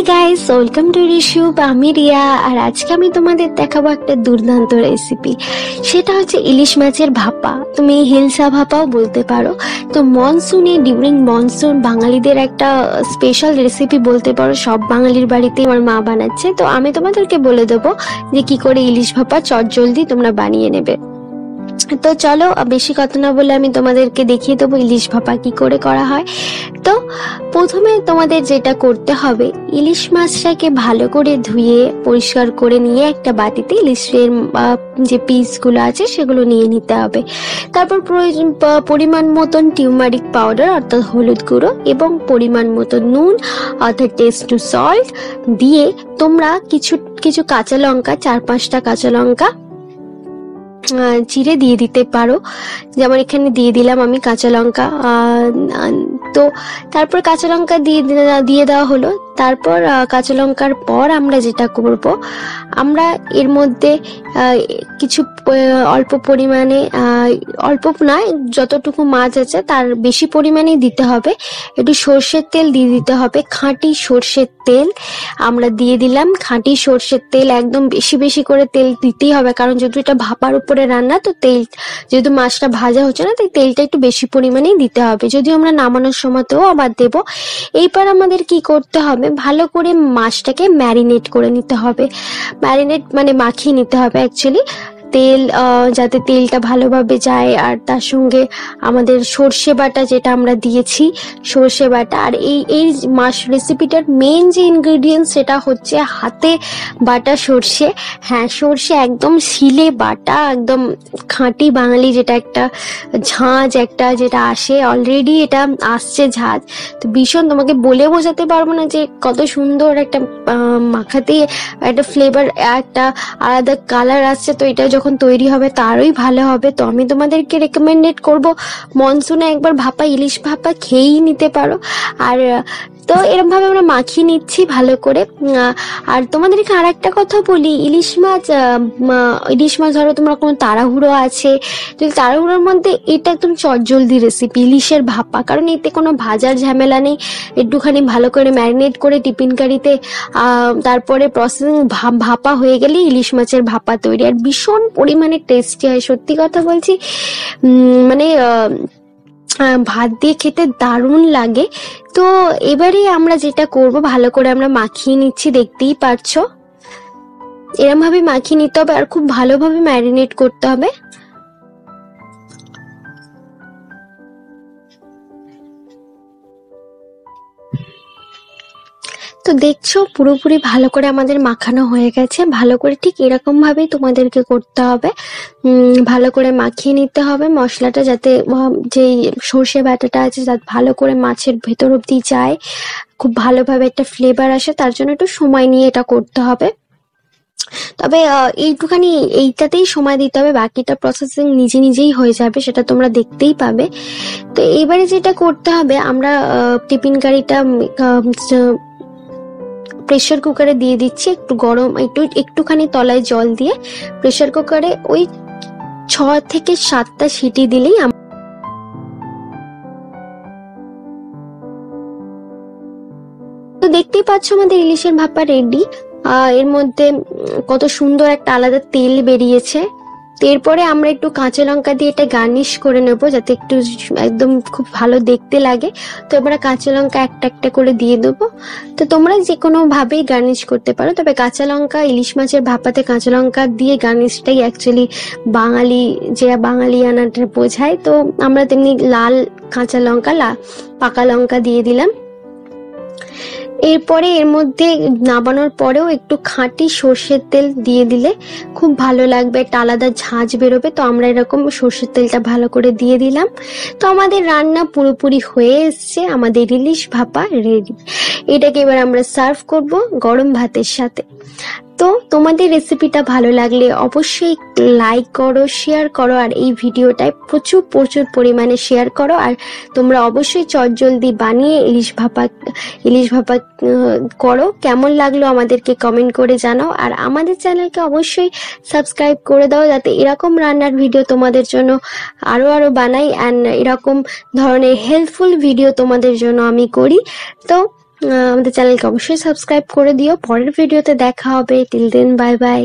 High guys welcome to রিশিউব আমি রিয়া, আর আজকে আমি তোমাদের দেখাবো একটা দুর্দান্ত রেসিপি সেটা হচ্ছে ইলিশ মাছের ভাপা। তুমি হিলসা ভাপাও বলতে পারো। তো মনসুনে ডিউরিং মনসুন বাঙালিদের একটা স্পেশাল রেসিপি বলতে পারো। সব বাঙালির বাড়িতে আমার মা বানাচ্ছে। তো আমি তোমাদেরকে বলে দেবো যে কি করে ইলিশ ভাপা চটজলদি তোমরা বানিয়ে নেবে। তো চলো বেশি কথা না বলে আমি তোমাদেরকে দেখিয়ে দেবো ইলিশ ভাপা কি করে করা হয়। তো প্রথমে তোমাদের যেটা করতে হবে, ইলিশ মাছটাকে ভালো করে ধুয়ে, পরিষ্কার করে নিয়ে একটা বাটিতে ইলিশের যে পিসগুলো আছে সেগুলো নিয়ে নিতে হবে। তারপর প্রয়োজন পরিমাণ মতন টিউমারিক পাউডার অর্থাৎ হলুদ গুঁড়ো এবং পরিমাণ মতো নুন, অর্থাৎ টেস্ট টু সল্ট দিয়ে তোমরা কিছু কিছু কাঁচা লঙ্কা, চার পাঁচটা কাঁচা লঙ্কা চিড়ে দিয়ে দিতে পারো। যেমন এখানে দিয়ে দিলাম আমি কাঁচা লঙ্কা। তো তারপর কাঁচা লঙ্কা দিয়ে দিয়ে দেওয়া হলো। তারপর কাঁচা লঙ্কার পর আমরা যেটা করব, আমরা এর মধ্যে কিছু অল্প পরিমাণে অল্প নয়, যতটুকু মাছ আছে তার বেশি পরিমাণেই দিতে হবে। একটু সর্ষের তেল দিয়ে দিতে হবে। খাঁটি সর্ষের তেল আমরা দিয়ে দিলাম। খাঁটি সর্ষের তেল একদম বেশি বেশি করে তেল দিতেই হবে, কারণ যেহেতু এটা ভাপার উপরে রান্না, তো তেল, যেহেতু মাছটা ভাজা হচ্ছে না, তাই তেলটা একটু বেশি পরিমাণেই দিতে হবে। যদিও আমরা নামানোর সময়তেও আবার দেব। এইবার আমাদের কি করতে হবে? ভালো করে মাছটাকে ম্যারিনেট করে নিতে হবে। ম্যারিনেট মানে মাখিয়ে নিতে হবে অ্যাকচুয়ালি তেল যাতে তেলটা ভালোভাবে যায়। আর তার সঙ্গে আমাদের সর্ষে বাটা যেটা আমরা দিয়েছি, সর্ষে বাটা। আর এই এই মাছ রেসিপিটার মেন যে ইনগ্রেডিয়েন্টস সেটা হচ্ছে হাতে বাটা সর্ষে। হ্যাঁ সর্ষে একদম শিলে বাটা, একদম খাঁটি বাঙালি যেটা একটা ঝাঁজ একটা যেটা আসে অলরেডি এটা আসছে ঝাঁজ। তো ভীষণ তোমাকে বলে বোঝাতে পারব না যে কত সুন্দর একটা মাখাতে একটা ফ্লেভার একটা আলাদা কালার আসছে। তো এটা যখন তৈরি হবে তারই ভালো হবে। তো আমি তোমাদেরকে রেকমেন্ডেড করব, মনসুনে একবার ভাপা, ইলিশ ভাপা খেয়েই নিতে পারো। আর তো এরকম ভাবে আমরা মাখিয়ে নিচ্ছি ভালো করে। আর তোমাদেরকে আর একটা কথা বলি, ইলিশ মাছ ইলিশ মাছ ধরো তোমার কোনো তাড়াহুড়ো আছে এই তাড়াহুড়োর মধ্যে এটা একদম চটজলদি রেসিপি ইলিশের ভাপা, কারণ এতে কোনো ভাজার ঝামেলা নেই। একটুখানি ভালো করে ম্যারিনেট করে টিফিন কারিতে তারপরে প্রসেসিং ভাপা হয়ে গেলে ইলিশ মাছের ভাপা তৈরি। আর ভীষণ পরিমাণে টেস্টি হয়, সত্যি কথা বলছি। মানে ভাত দিয়ে খেতে দারুণ লাগে। তো এবারে আমরা যেটা করব, ভালো করে আমরা মাখিয়ে নিচ্ছি, দেখতেই পারছ। এরমভাবে মাখিয়ে নিতে হবে আর খুব ভালোভাবে ম্যারিনেট করতে হবে। তো দেখছ পুরোপুরি ভালো করে আমাদের মাখানো হয়ে গেছে। ভালো করে ঠিক এরকম ভাবেই তোমাদেরকে করতে হবে। ভালো করে মাখিয়ে নিতে হবে। মশলাটা যাতে উম, যে সর্ষে বাটাটা আছে যাতে ভালো করে মাছের ভেতর অব্দি যায়। খুব ভালোভাবে একটা ফ্লেভার আসে তার জন্য একটু সময় নিয়ে এটা করতে হবে। তবে এইটুখানি এইটাতেই সময় দিতে হবে। বাকিটা প্রসেসিং নিজে নিজেই হয়ে যাবে সেটা তোমরা দেখতেই পাবে। তো এবারে যেটা করতে হবে আমরা টিফিন কারিটা প্রেসার কুকারে দিয়ে দিচ্ছি, একটু গরম, একটু, একটুখানি তলায় জল দিয়ে প্রেসার কুকারে ওই ছ থেকে সাতটা সিটি দিলেই তো দেখতেই পাচ্ছ আমাদের ইলিশের ভাপা রেডি এর মধ্যে কত সুন্দর একটা আলাদা তেল বেরিয়েছে। এরপরে আমরা একটু কাঁচা লঙ্কা দিয়ে এটা গার্নিশ করে নেব, যাতে একটু একদম খুব ভালো দেখতে লাগে। তো এবারে কাঁচা লঙ্কা একটা একটা করে দিয়ে দেবো। তো তোমরা যে কোনো ভাবেই গার্নিশ করতে পারো, তবে কাঁচা লঙ্কা, ইলিশ মাছের ভাপাতে কাঁচা লঙ্কা দিয়ে গার্নিশটাই অ্যাকচুয়ালি বাঙালি যে বাঙালিয়ানাটা বোঝায়। তো আমরা তেমনি লাল কাঁচা লঙ্কা, লা পাকা লঙ্কা দিয়ে দিলাম। এরপরে এর মধ্যে নামানোর পরেও একটু খাঁটি সর্ষের তেল দিয়ে দিলে খুব ভালো লাগবে, একটা আলাদা ঝাঁঝ বেরোবে। তো আমরা এরকম সর্ষের তেলটা ভালো করে দিয়ে দিলাম। তো আমাদের রান্না পুরোপুরি হয়ে এসছে, আমাদের ইলিশ ভাপা রেডি। এটাকে এবার আমরা সার্ভ করব গরম ভাতের সাথে। তো তোমাদের রেসিপিটা ভালো লাগলে অবশ্যই লাইক করো শেয়ার করো, আর এই ভিডিওটায় প্রচুর প্রচুর পরিমাণে শেয়ার করো। আর তোমরা অবশ্যই চটজলদি বানিয়ে ইলিশ ভাপা ইলিশ ভাপা করো। কেমন লাগল আমাদেরকে কমেন্ট করে জানাও। আর আমাদের চ্যানেলকে অবশ্যই সাবস্ক্রাইব করে দাও, যাতে এরকম রান্নার ভিডিও তোমাদের জন্য আরও আরও বানাই। অ্যান্ড এরকম ধরনের হেল্পফুল ভিডিও তোমাদের জন্য আমি করি। তো আমাদের চ্যানেলকে অবশ্যই সাবস্ক্রাইব করে দিও। পরের ভিডিওতে দেখা হবে। Till then bye bye